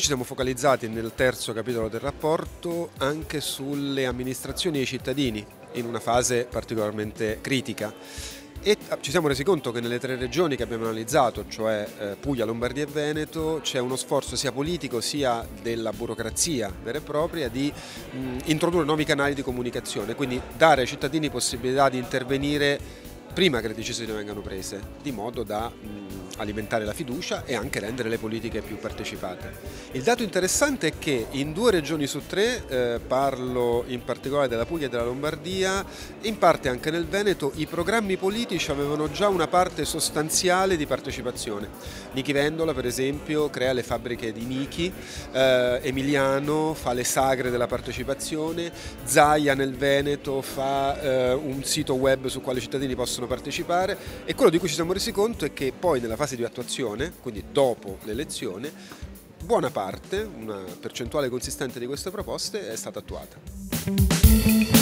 ci siamo focalizzati nel terzo capitolo del rapporto anche sulle amministrazioni e i cittadini in una fase particolarmente critica. E ci siamo resi conto che nelle tre regioni che abbiamo analizzato, cioè eh, Puglia, Lombardia e Veneto, c'è uno sforzo sia politico sia della burocrazia vera e propria di mh, introdurre nuovi canali di comunicazione, quindi dare ai cittadini possibilità di intervenire prima che le decisioni vengano prese, di modo da mh, alimentare la fiducia e anche rendere le politiche più partecipate. Il dato interessante è che in due regioni su tre, eh, parlo in particolare della Puglia e della Lombardia, in parte anche nel Veneto, i programmi politici avevano già una parte sostanziale di partecipazione. Nichi Vendola per esempio crea le fabbriche di Nichi, eh, Emiliano fa le sagre della partecipazione, Zaia nel Veneto fa eh, un sito web su quale i cittadini possono partecipare e quello di cui ci siamo resi conto è che poi nella fase di attuazione, quindi dopo l'elezione, buona parte, una percentuale consistente di queste proposte è stata attuata.